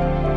Bye.